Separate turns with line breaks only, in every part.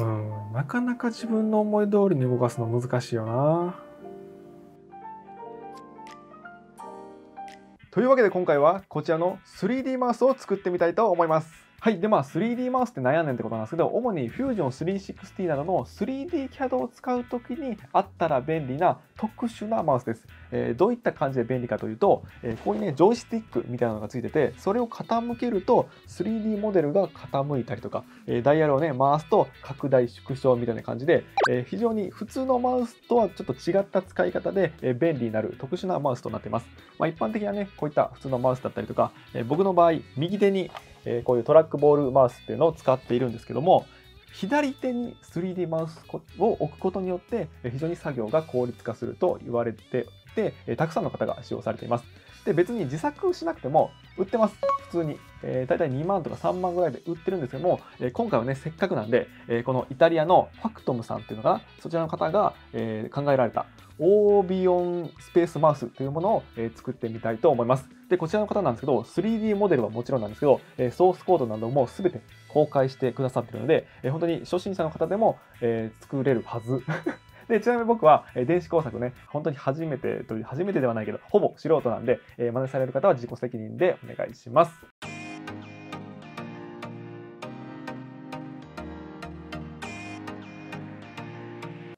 うん。なかなか自分の思い通りに動かすの難しいよな。というわけで今回はこちらの 3D マウスを作ってみたいと思います。はい。で、まあ、3D マウスって悩んねんってことなんですけど、主に Fusion 360などの 3D CAD を使うときにあったら便利な特殊なマウスです。えー、どういった感じで便利かというと、えー、ここにね、ジョイスティックみたいなのがついてて、それを傾けると 3D モデルが傾いたりとか、えー、ダイヤルをね、回すと拡大縮小みたいな感じで、え非常に普通のマウスとはちょっと違った使い方で、え便利になる特殊なマウスとなっています。まあ、一般的なね、こういった普通のマウスだったりとか、え僕の場合、右手にえこういうトラックボールマウスっていうのを使っているんですけども左手に 3D マウスを置くことによって非常に作業が効率化すると言われていてたくさんの方が使用されています。で別に自作しなくても売ってます。普通に、えー、大体2万とか3万ぐらいで売ってるんですけども、えー、今回はねせっかくなんで、えー、このイタリアのファクトムさんっていうのがそちらの方が、えー、考えられたオービオンスペースマウスというものを、え、作ってみたいと思います。でこちらの方なんですけど 3D モデルはもちろんなんですけど、え、ソースコードなども全て公開してくださってるので、えー、本当に初心者の方でも、え、作れるはず。で、ちなみに僕は、え電子工作ね、本当に初めてという、初めてではないけど、ほぼ素人なんで、え真似される方は自己責任でお願いします。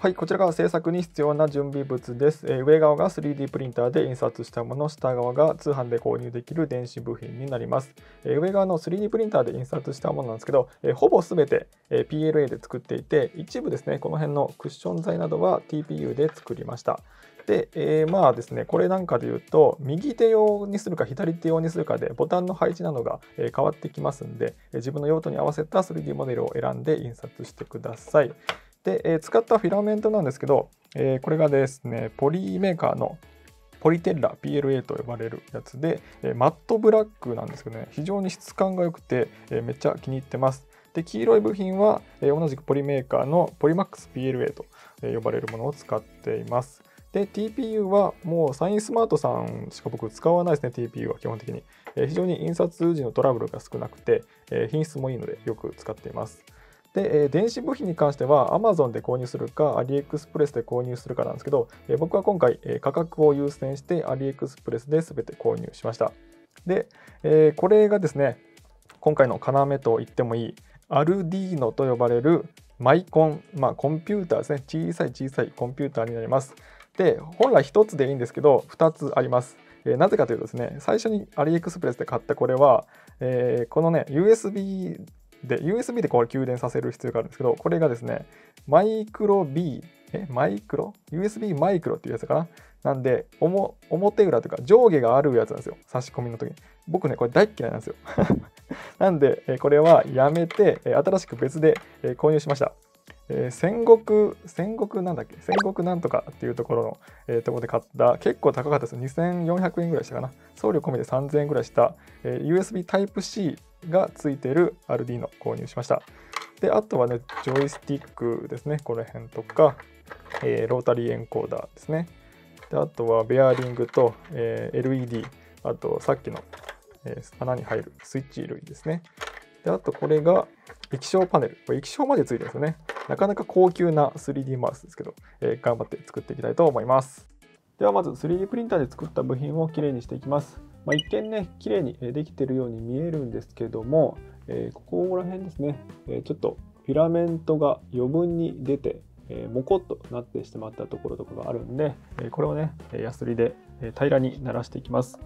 はい、こちらが制作に必要な準備物です。えー、上側が 3D プリンターで印刷したもの、下側が通販で購入できる電子部品になります。えー、上側の 3D プリンターで印刷したものなんですけど、えー、ほぼ全て、え PLA で作っていて、一部ですね、この辺のクッション材などは TPU で作りました。で、えー、まあですね、これなんかで言うと、右手用にするか左手用にするかでボタンの配置などが変わってきますんで、自分の用途に合わせた 3D モデルを選んで印刷してください。で、えー、使ったフィラメントなんですけど、えー、これがですね、ポリメーカーのポリテッラ PLA と呼ばれるやつで、えー、マットブラックなんですけどね、非常に質感が良くて、え、めっちゃ気に入ってます。で、黄色い部品は、え、同じくポリメーカーのポリマックス PLA と呼ばれるものを使っています。で、TPU はもうサインスマートさんしか僕使わないですね、TPU は基本的に。え、非常に印刷時のトラブルが少なくて、え、品質もいいのでよく使っています。で、えー、電子部品に関しては Amazon で購入するか AliExpress で購入するかなんですけど、えー、僕は今回、えー、価格を優先して AliExpress で全て購入しました。で、えこれがですね、今回の要と言ってもいいアルディーノと呼ばれるマイコン、まあ、コンピューターですね。小さい小さいコンピューターになります。で、本来1つでいいんですけど、2つあります。え、なぜかというとですね、最初に AliExpress で買ったこれは、えー、このね、USB で、USB でこれ給電させる必要があるんですけど、これがですね、マイクロ B、え、マイクロ ?USB マイクロっていうやつかな？なんで、表裏というか上下があるやつなんですよ。差し込みの時に。僕ね、これ大嫌いなんですよ。なんで、これはやめて、新しく別で購入しました。えー、戦国、戦国なんだっけ？戦国なんとかっていうところの、えー、ところで買った、結構高かったです。2400円ぐらいしたかな。送料込みで3000円ぐらいした、えー、USB Type-C がついてる RD の購入しました。で、あとはね、ジョイスティックですね。この辺とか、えー、ロータリーエンコーダーですね。で、あとはベアリングと、えー、LED、あとさっきの、えー、穴に入るスイッチ類ですね。で、あとこれが液晶パネル。これ液晶までついてるんですよね。なかなか高級な 3D マウスですけど、えー、頑張って作っていきたいと思います。ではまず 3D プリンターで作った部品をきれいにしていきます。まあ、一見ね、綺麗にできてるように見えるんですけども、えー、ここら辺ですね、えー、ちょっとフィラメントが余分に出て、えー、モコっとなってしまったところとかがあるんで、えこれをね、ヤスリで平らにならしていきます。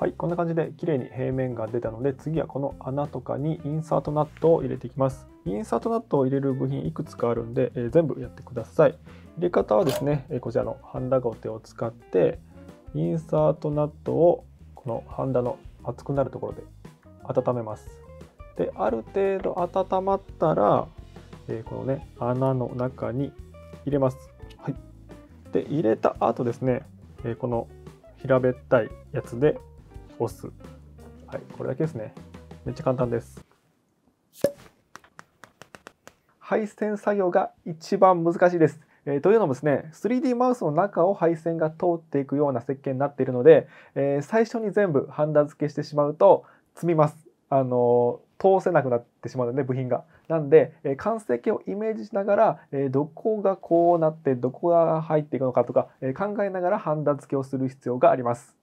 はい、こんな感じで綺麗に平面が出たので次はこの穴とかにインサートナットを入れていきます。インサートナットを入れる部品いくつかあるんで、えー、全部やってください。入れ方はですね、こちらのハンダゴテを使ってインサートナットをこのハンダの熱くなるところで温めます。で、ある程度温まったら、えこのね、穴の中に入れます。はい。で、入れた後ですね、えこの平べったいやつで押す。はい、これだけですね。めっちゃ簡単です。配線作業が一番難しいです。えー、というのもですね、3D マウスの中を配線が通っていくような設計になっているので、えー、最初に全部ハンダ付けしてしまうと、積みます。あの通せなくなってしまうので部品が。なんで、えー、完成形をイメージしながら、えー、どこがこうなってどこが入っていくのかとか、え、考えながらハンダ付けをする必要があります。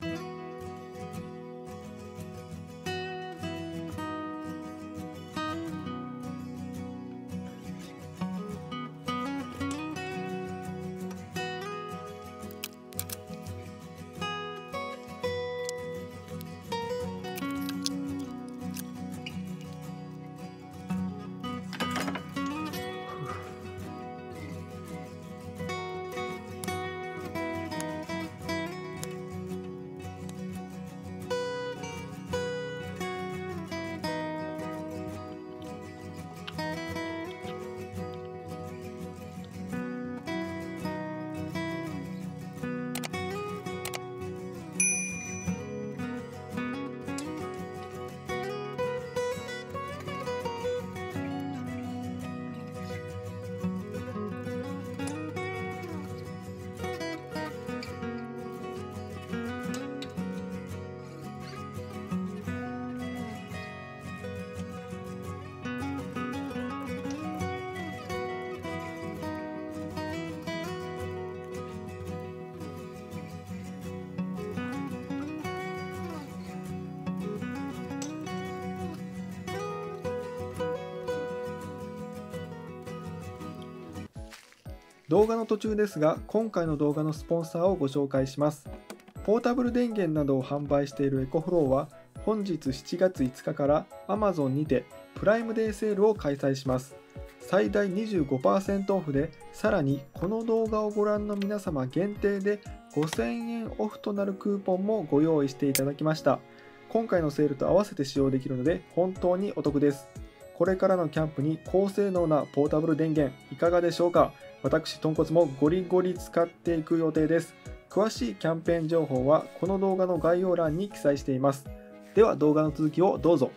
動画の途中ですが今回の動画のスポンサーをご紹介します。ポータブル電源などを販売しているエコフローは本日7月5日から Amazon にてプライムデーセールを開催します。最大25%オフでさらにこの動画をご覧の皆様限定で5000円オフとなるクーポンもご用意していただきました。今回のセールと合わせて使用できるので本当にお得です。これからのキャンプに高性能なポータブル電源いかがでしょうか？私、豚骨もゴリゴリ使っていく予定です。詳しいキャンペーン情報はこの動画の概要欄に記載しています。では動画の続きをどうぞ。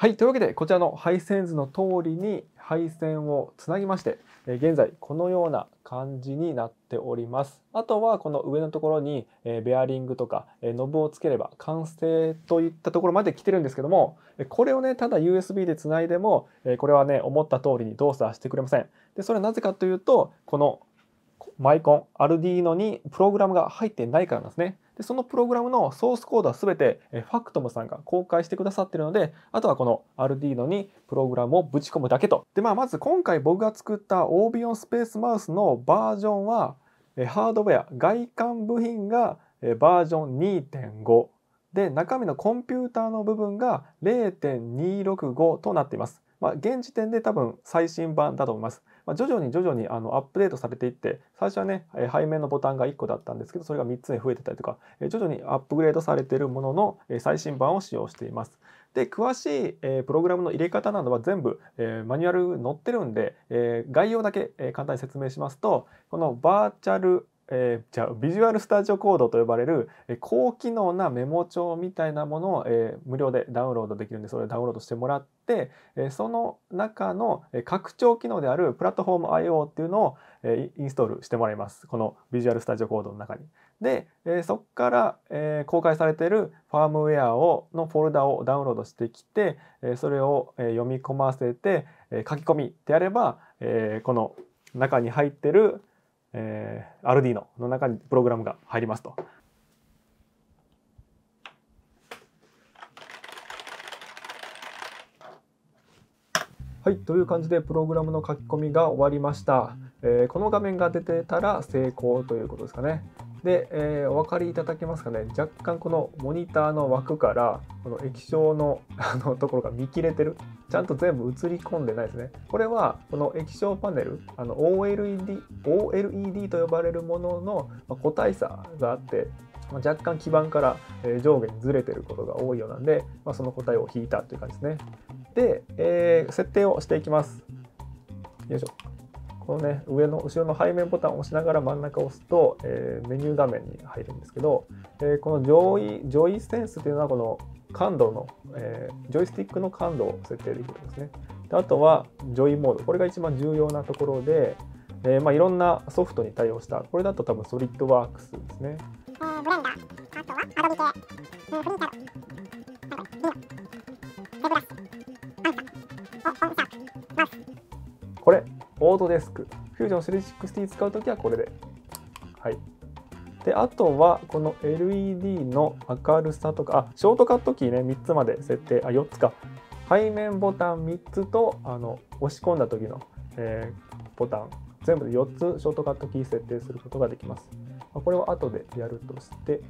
はい、というわけでこちらの配線図の通りに配線をつなぎまして、現在このような感じになっております。あとはこの上のところにベアリングとかノブをつければ完成といったところまで来てるんですけども、これをね、ただ USB でつないでも、これはね、思った通りに動作してくれません。でそれはなぜかというとこのマイコンアルディーノにプログラムが入ってないからなんですね。でそのプログラムのソースコードは全てファクトムさんが公開してくださっているのであとはこのアルディーノにプログラムをぶち込むだけと。でまあまず今回僕が作ったオービオンスペースマウスのバージョンはハードウェア外観部品がバージョン2.5で中身のコンピューターの部分が0.265となっています。まあ、現時点で多分最新版だと思います。まあ、徐々に徐々にあのアップデートされていって最初はね背面のボタンが1個だったんですけどそれが3つに増えてたりとか徐々にアップグレードされているものの最新版を使用しています。で詳しい、えプログラムの入れ方などは全部、えマニュアル載ってるんで、え概要だけ、え簡単に説明しますとこのバーチャルえー、じゃあビジュアルスタジオコードと呼ばれる、えー、高機能なメモ帳みたいなものを、えー、無料でダウンロードできるんでそれをダウンロードしてもらって、えその中の、拡張機能であるプラットフォーム IO っていうのを、えインストールしてもらいますこのビジュアルスタジオコードの中に。で、えそこから、え公開されているファームウェアをのフォルダをダウンロードしてきて、えそれを、え読み込ませて、え書き込みってやれば、えこの中に入ってるえ、アルディーノの中にプログラムが入りますと。はい、という感じでプログラムの書き込みが終わりました。えー、この画面が出てたら成功ということですかね。で、えー、お分かりいただけますかね若干このモニターの枠からこの液晶の あのところが見切れてるちゃんと全部映り込んでないですねこれはこの液晶パネル OLED, OLED と呼ばれるものの個体差があって若干基板から上下にずれてることが多いようなんで、まあ、その個体を引いたという感じですねで、えー、設定をしていきます。よいしょ。このね上の後ろの背面ボタンを押しながら真ん中を押すと、えー、メニュー画面に入るんですけど、えー、この上位上位センスというのはこの感度の、えー、ジョイスティックの感度を設定できるんですね。であとは Joy Mode。これが一番重要なところで、えーまあ、いろんなソフトに対応した。これだと多分 SolidWorks ですね。えー、 Blender。あとは Adobe 系、フリータロ、なんかリノこれオートデスク。フュージョン360使うときはこれで。はい。であとはこの LED の明るさとかあショートカットキーね。3つまで設定。あ4つか。背面ボタン3つとあの押し込んだ時の、えー、ボタン。全部で4つショートカットキー設定することができます。これを後でやるとして。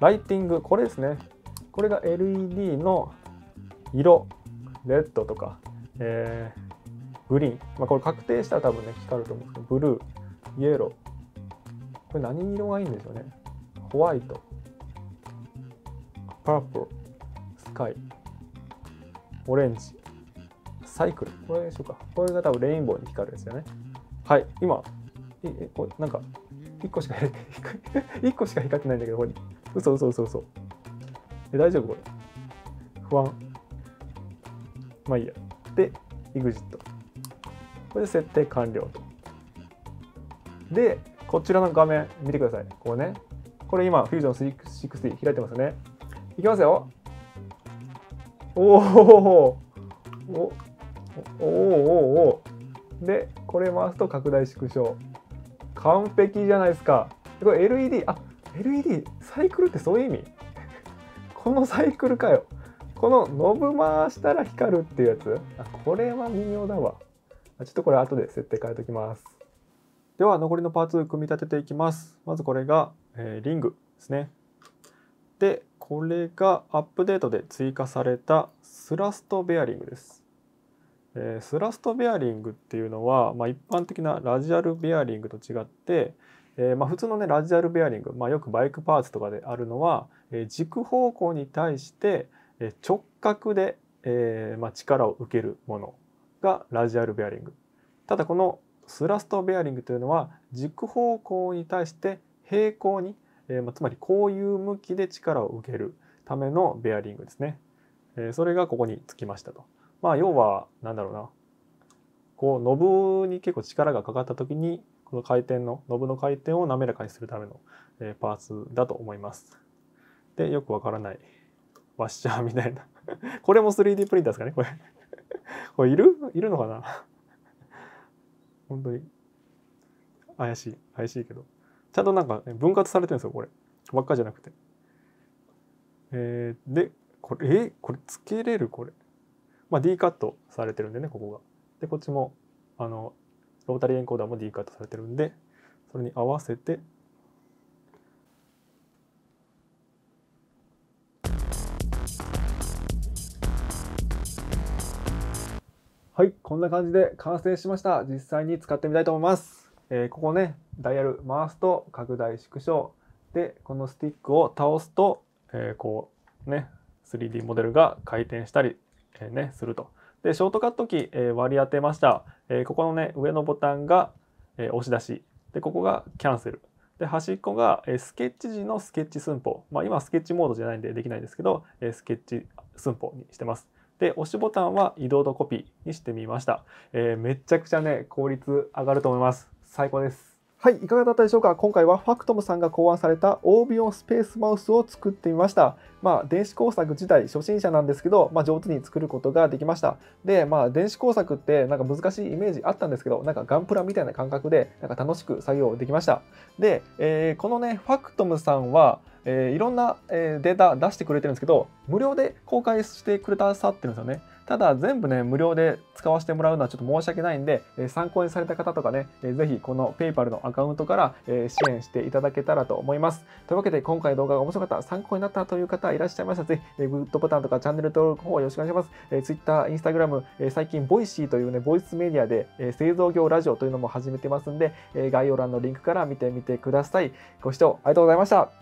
ライティング。これですね。これが LED の色。レッドとか、えー、グリーン、まあ、これ確定したら多分ね光ると思うんですけどブルーイエロー。これ何色がいいんでしょうね？ホワイト。パープル。スカイ。オレンジ。サイクル。これでしょうか。これが多分レインボーに光るんですよね。はい今。えこれなんか1個しか1 個しか光ってないんだけどここに。嘘嘘嘘嘘。え大丈夫これ？不安。まあいいや。で EXIT これで設定完了と。でこちらの画面見てくださいこうね。これ今 Fusion 360開いてますよね。いきますよ。おおおおおおでこれ回すと拡大縮小。完璧じゃないですか。これ LED あ LED サイクルってそういう意味？このサイクルかよ。このノブ回したら光るっていうやつ？あこれは微妙だわ。ちょっとこれ後で設定変えときます。では残りのパーツを組み立てていきます。まずこれが、えー、リングですね。でこれがアップデートで追加されたスラストベアリングです。えー、スラストベアリングっていうのは、まあ、一般的なラジアルベアリングと違って、えー、まあ、普通のねラジアルベアリング、まあ、よくバイクパーツとかであるのは、えー、軸方向に対して、直角で、えま力を受けるものがラジアルベアリング。ただこのスラストベアリングというのは軸方向に対して平行にえー、まあ、つまりこういう向きで力を受けるためのベアリングですね。えー、それがここにつきましたと。まあ要は何だろうなこうノブに結構力がかかった時にこの回転のノブの回転を滑らかにするための、え、パーツだと思います。でよくわからないワッシャーみたいな。これも 3D プリンターですかね？これ。これいる？いるのかな？本当に。怪しい。怪しいけど。ちゃんとなんか、ね、分割されてるんですよこれ。輪っかじゃなくて。えー、でこれえ？ー、これつけれる？これ。まあ D カットされてるんでねここが。でこっちもあのロータリーエンコーダーも D カットされてるんでそれに合わせてはいこんな感じで完成しました。実際に使ってみたいと思います、えー、ここねダイヤル回すと拡大縮小。でこのスティックを倒すと、えー、こうね 3D モデルが回転したり、えー、ね、すると。でショートカットキー、え、割り当てました、えここのね上のボタンが、え押し出し。でここがキャンセル。で端っこが、えスケッチ時のスケッチ寸法、まあ、今スケッチモードじゃないんでできないですけど、えスケッチ寸法にしてます。で押しボタンは移動とコピーにしてみました、えめちゃくちゃね効率上がると思います最高ですはい、いかがだったでしょうか？今回はファクトムさんが考案されたオービオンスペースマウスを作ってみました。まあ、電子工作自体初心者なんですけど、まあ、上手に作ることができました。で、まあ、電子工作ってなんか難しいイメージあったんですけど、なんかガンプラみたいな感覚で、なんか楽しく作業できました。で、えー、このね、ファクトムさんは、えー、いろんな、えデータ出してくれてるんですけど、無料で公開してくれたさってるんですよね。ただ全部ね無料で使わせてもらうのはちょっと申し訳ないんで、え参考にされた方とかね、えぜひこの PayPal のアカウントから、え支援していただけたらと思います。というわけで今回の動画が面白かった、参考になったという方いらっしゃいましたら、ぜひ、えグッドボタンとかチャンネル登録の方よろしくお願いします。え Twitter、Instagram、え最近 Voicy というね、ボイスメディアで、え製造業ラジオというのも始めてますんで、え概要欄のリンクから見てみてください。ご視聴ありがとうございました。